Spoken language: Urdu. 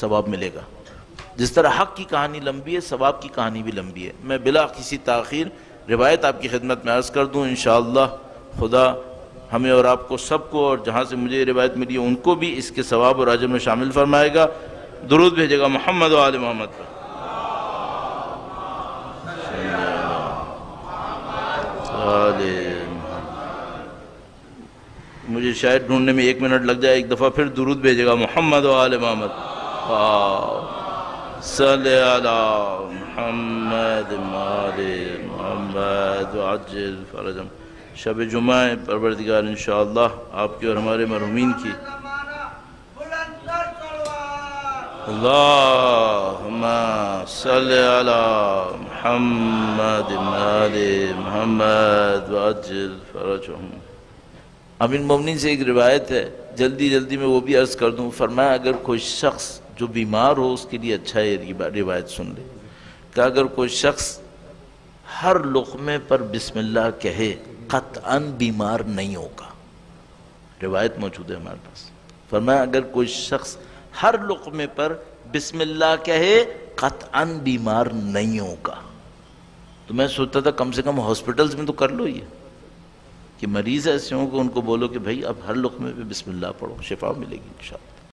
ثواب ملے گا۔ جس طرح حق کی کہانی لمبی ہے، ثواب کی کہانی بھی لمبی ہے۔ میں بلا کسی تاخیر روایت آپ کی خدمت میں عرض کر دوں، انشاءاللہ خدا ہمیں اور آپ کو سب کو اور جہاں سے مجھے یہ روایت ملی ہے، ان کو بھی اس کے ثواب اور عجر میں شامل فرمائے گا۔ درود بھیجے گا محمد و آل محمد پر۔ مجھے شاید ڈھونڈنے میں ایک منٹ لگ جائے، ایک دفعہ پھر درود بھیجے گا محمد و آل محمد۔ صلی علی محمد آل محمد وعجل فرجم. شب جمعہ پروردگار انشاءاللہ آپ کی اور ہمارے مرحومین کی. اللہم صلی علی محمد آل محمد وعجل فرجم. امین مومنین سے ایک روایت ہے، جلدی جلدی میں وہ بھی عرض کر دوں، فرمایا اگر کوئی شخص جو بیمار ہو، اس کے لیے اچھا ہے روایت سن لے۔ کہ اگر کوئی شخص ہر لقمے پر بسم اللہ کہے، قطعاً بیمار نہیں ہوگا۔ روایت موجود ہے ہمارے پاس۔ فرمایا اگر کوئی شخص ہر لقمے پر بسم اللہ کہے، قطعاً بیمار نہیں ہوگا۔ تو میں سوچتا تھا کم سے کم ہاسپٹلز میں تو کر لو یہ۔ کہ مریض ایسے ہوں کہ ان کو بولو کہ بھائی اب ہر لقمے پہ بسم اللہ پڑھو، شفا ملے گی انشاءاللہ۔